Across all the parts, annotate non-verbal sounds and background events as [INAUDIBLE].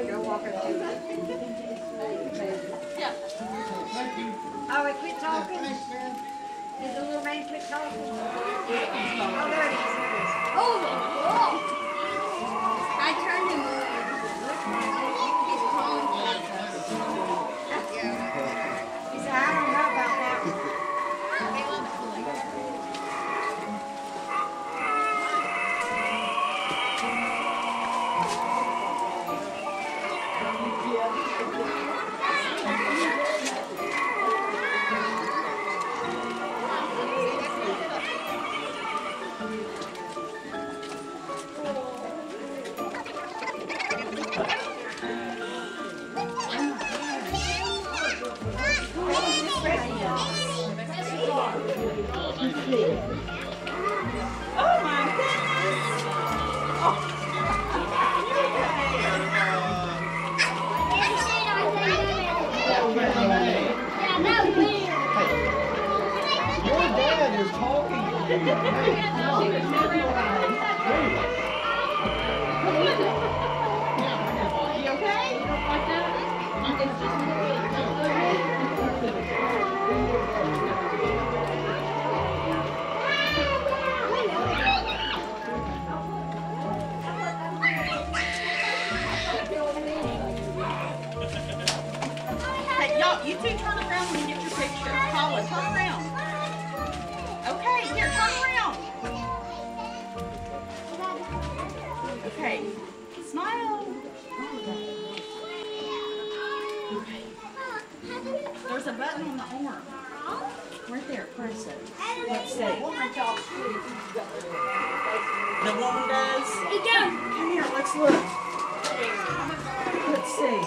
Oh, we quit talking? Did the little man quit talking? Oh, there it is, there it is. Oh, talking you. Hey, y'all, you two turn around when you get your picture. Paula, turn around here, turn around. Okay, smile. Okay. There's a button on the arm. Right there, press it. Let's see. The woman does? Come here, let's look. Let's see.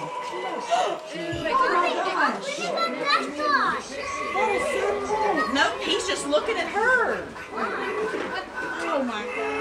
Oh my gosh. That is so cool. Nope, he's just looking at her. Oh my gosh.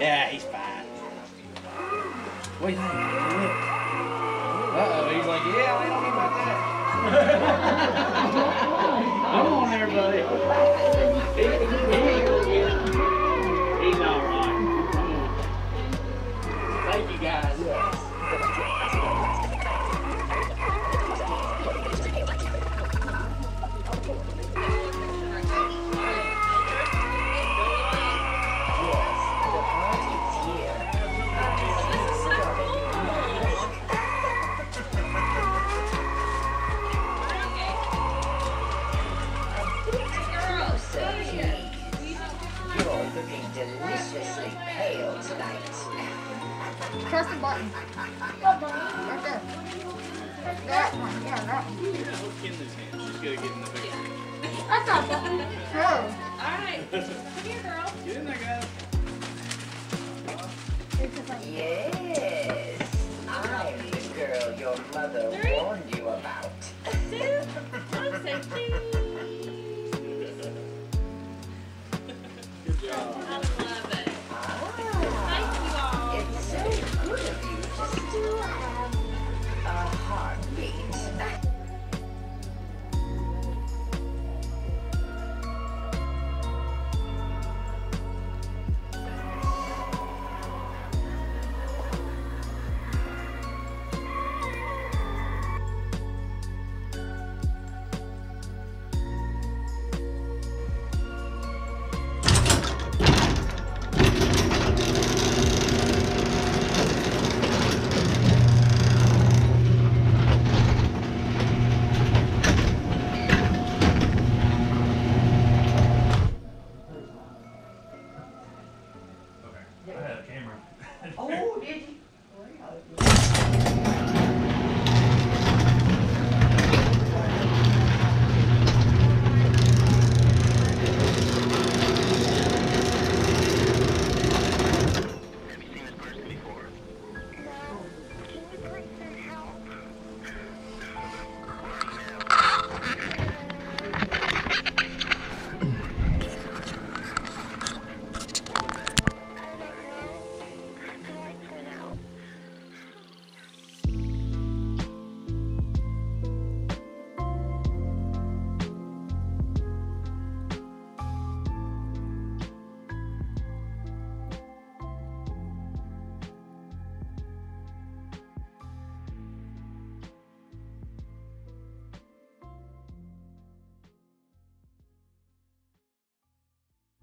Yeah, he's fine. What do you think? Uh-oh, he's like, yeah, I don't know about that. [LAUGHS] Come on there, buddy. [LAUGHS] gotta get in the picture. Yeah. I thought that. Girl. Alright. Come here, girl. [LAUGHS] Get in there, guys. Yes. I'm the girl your mother Three. warned you about. Two. One, six, two.